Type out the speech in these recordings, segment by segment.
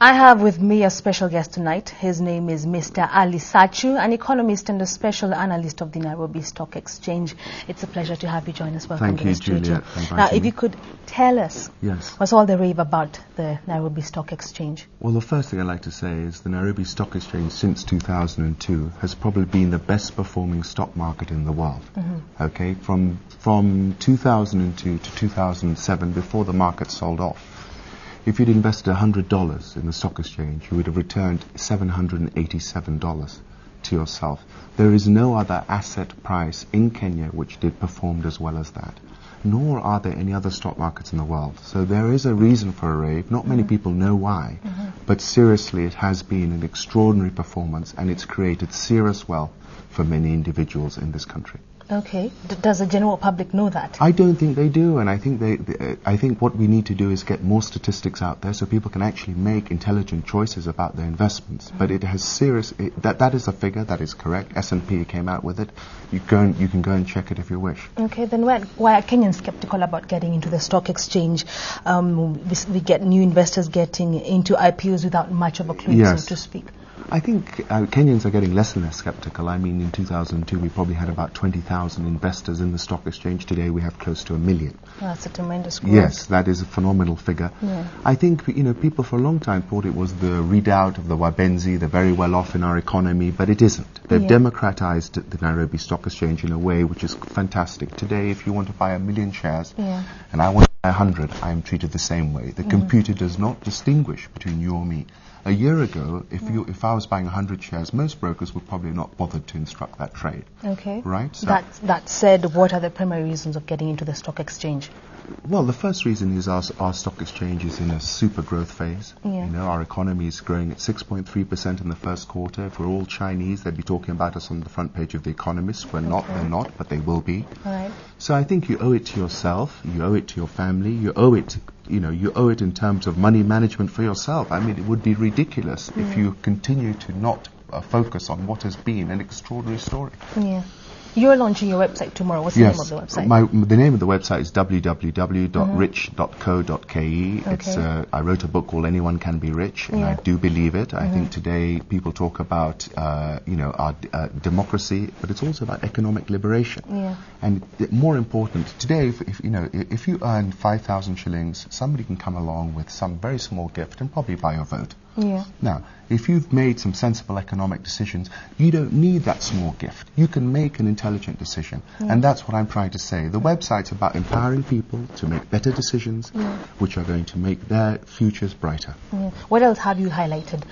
I have with me a special guest tonight. His name is Mr. Ali Satchu, an economist and a special analyst of the Nairobi Stock Exchange. It's a pleasure to have you join us. Welcome Thank you. Juliet, Now, if you could tell us Yes. what's all the rave about the Nairobi Stock Exchange. Well, the first thing I'd like to say is the Nairobi Stock Exchange since 2002 has probably been the best performing stock market in the world. Mm-hmm. Okay, from from 2002 to 2007, before the market sold off, if you'd invested $100 in the stock exchange, you would have returned $787 to yourself. There is no other asset price in Kenya which did performed as well as that. Nor are there any other stock markets in the world. So there is a reason for a rave. Not many mm-hmm. people know why. Mm-hmm. But seriously, it has been an extraordinary performance and it's created serious wealth for many individuals in this country. Okay. D- does the general public know that? I don't think they do, and I think they, they, I think what we need to do is get more statistics out there so people can actually make intelligent choices about their investments. But it has serious it, that that is a figure that is correct. S and P came out with it. You go and, you can go and check it if you wish. Okay, then why, why are Kenyans skeptical about getting into the stock exchange? Um, we, we get new investors getting into IPOs without much of a clue, Yes. so to speak. I think uh, Kenyans are getting less and less skeptical. I mean, in 2002 we probably had about 20,000 investors in the stock exchange. Today we have close to a million. That's a tremendous growth. Yes, that is a phenomenal figure. Yeah. I think you know people for a long time thought it was the readout of the Wabenzi, the very well off in our economy, but it isn't. They've Yeah. democratized the Nairobi Stock Exchange in a way which is fantastic. Today, if you want to buy a million shares, Yeah. and I want to buy a hundred, I am treated the same way. The mm. computer does not distinguish between you or me. A year ago, if mm. you if I was buying a hundred shares, most brokers would probably not bothered to instruct that trade. Okay. Right, so- That, that said, what are the primary reasons of getting into the stock exchange? Well, the first reason is our, our stock exchange is in a super growth phase. Yeah. You know, our economy is growing at 6.3% in the first quarter. If we're all Chinese, they'd be talking about us on the front page of The Economist. We're not, they're not, but they will be. All right. So I think you owe it to yourself, you owe it to your family, you owe it, you know, you owe it in terms of money management for yourself. I mean, it would be ridiculous if you continue to not uh, focus on what has been an extraordinary story. Yeah. You're launching your website tomorrow. What's the name of the website? My, the name of the website is www.rich.co.ke. It's, Okay. uh, I wrote a book called Anyone Can Be Rich, and Yeah. I do believe it. I think today people talk about, uh, you know, our uh, democracy, but it's also about economic liberation. Yeah. And th- more important, today, if, if you know, if you earn 5,000 shillings, somebody can come along with some very small gift and probably buy your vote. yeah. Now, if you've made some sensible economic decisions, you don't need that small gift. You can make an intelligent decision. And that's what I'm trying to say. The website's about empowering people to make better decisions, which are going to make their futures brighter. yeah. What else have you highlighted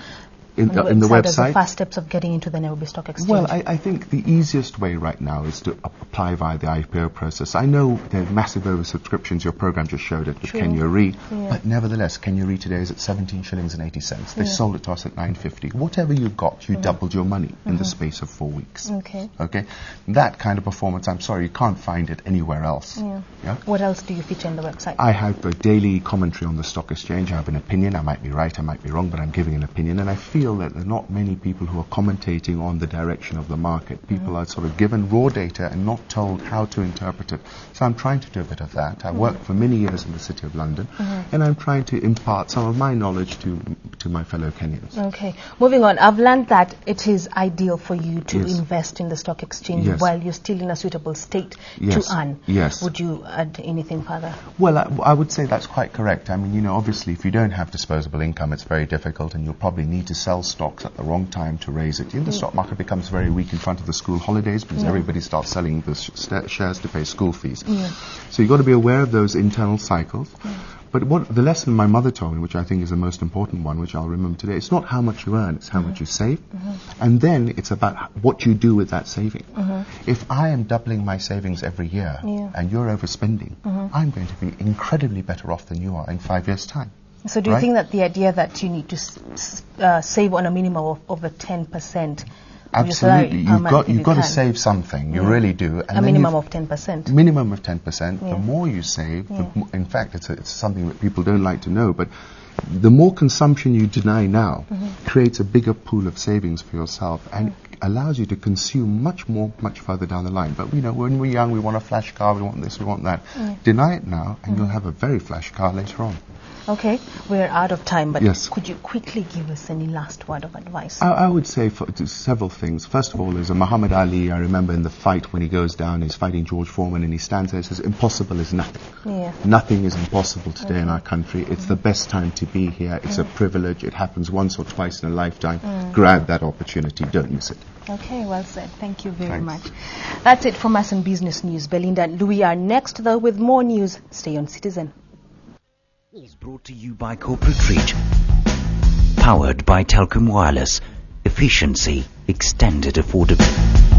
In, the in the website the fast steps of getting into the Nairobi Stock Exchange? well, I, I think the easiest way right now is to apply via the IPO process. I know there are massive oversubscriptions. Your program just showed it with Sure. Kenya Re, Yeah. but nevertheless, Kenya Re today is at 17 shillings and 80 cents. They sold it to us at 9.50. Whatever you got, you mm-hmm. doubled your money in the mm-hmm. space of four weeks. Okay. Okay, that kind of performance, I'm sorry, you can't find it anywhere else. Yeah. Yeah? What else do you feature on the website? I have a daily commentary on the stock exchange. I have an opinion. I might be right, I might be wrong, but I'm giving an opinion. And I feel that there are not many people who are commentating on the direction of the market. People are sort of given raw data and not told how to interpret it. So I'm trying to do a bit of that. I worked for many years in the City of London, mm-hmm. and I'm trying to impart some of my knowledge to to my fellow Kenyans. Okay. Moving on, I've learned that it is ideal for you to Yes. invest in the stock exchange Yes. while you're still in a suitable state Yes. to earn. Yes. Would you add anything further? Well, I, I would say that's quite correct. I mean, you know, obviously, if you don't have disposable income, it's very difficult, and you'll probably need to sell stocks at the wrong time to raise it. You know, the stock market becomes very weak in front of the school holidays because everybody starts selling the sh- shares to pay school fees. So you've got to be aware of those internal cycles. But what the lesson my mother told me, which I think is the most important one, which I'll remember today, it's not how much you earn, it's how much you save. Uh-huh. And then it's about what you do with that saving. Uh-huh. If I am doubling my savings every year Yeah. and you're overspending, uh-huh. I'm going to be incredibly better off than you are in five years' time. So do you Right. think that the idea that you need to s- s- uh, save on a minimum of over 10% of your salary Absolutely, you've got you've you got to save something. You really do. And a minimum of 10%. minimum of 10%. Yeah. The more you save, the mo- in fact, it's, a, it's something that people don't like to know, but the more consumption you deny now Mm-hmm. creates a bigger pool of savings for yourself and allows you to consume much more, much further down the line. But you know, when we're young, we want a flash car, we want this, we want that. Deny it now, and you'll have a very flash car later on. Okay, we're out of time, but Yes. could you quickly give us any last word of advice? I, I would say for, several things. First of all, a Muhammad Ali. I remember in the fight when he goes down, he's fighting George Foreman, and he stands there and says, "Impossible is nothing." yeah. Nothing is impossible today in our country. It's the best time to be here. It's a mm. privilege. It happens once or twice in a lifetime. Mm. Grab that opportunity. Don't miss it. Okay, well said. Thank you very Thanks. much. That's it from us in Business News. Belinda and Louis are next, though, with more news. Stay on Citizen. Is brought to you by Corporate Reach. Powered by Telcom Wireless. Efficiency extended affordability.